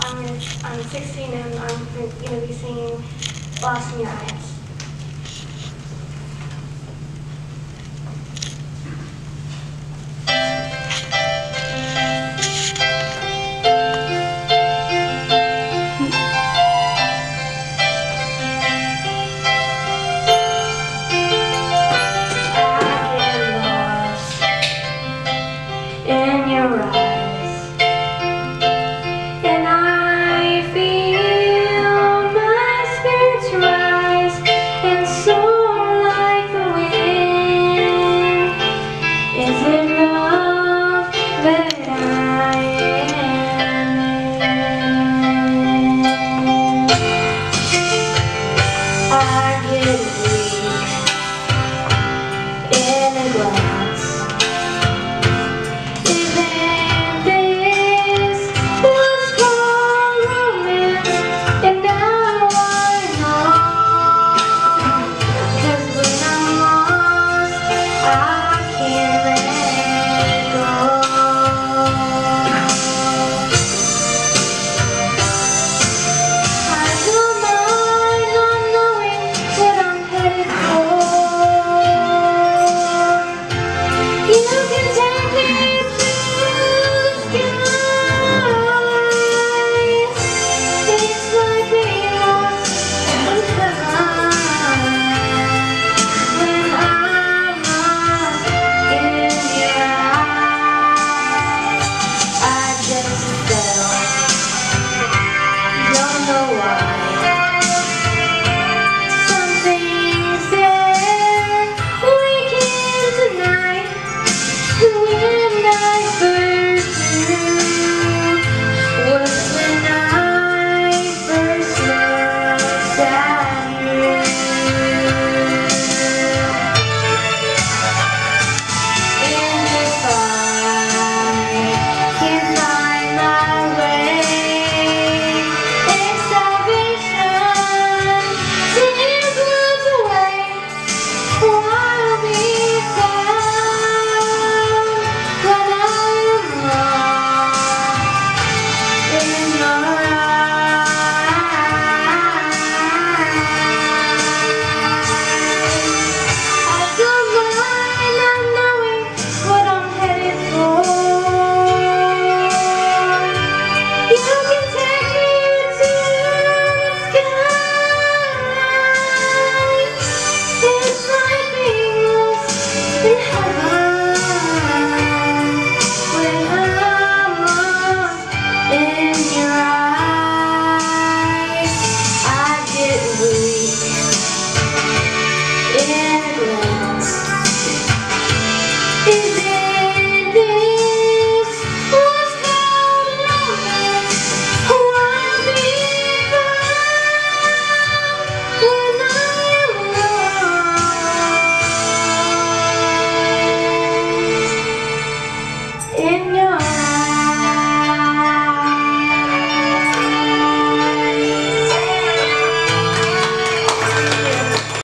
I'm, I'm 16 and I'm going to be singing "Blasting Your Eyes." for me.